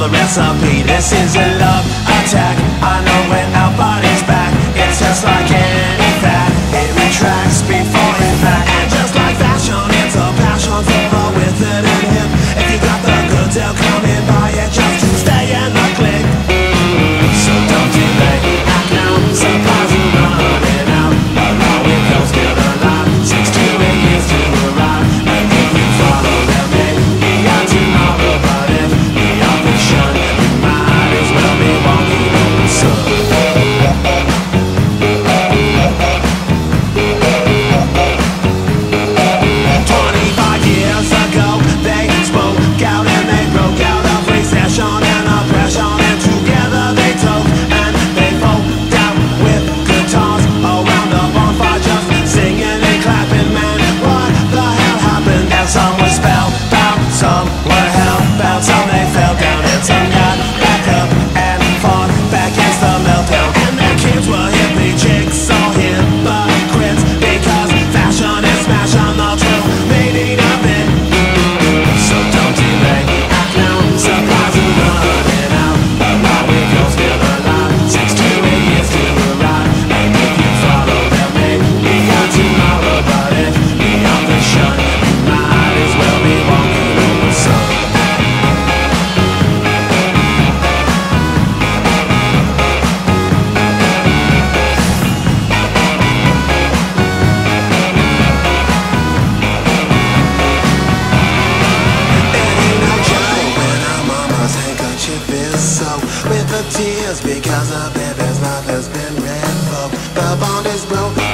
the recipe. This is a love attack. about and. The bond is broken.